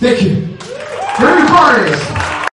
Peki.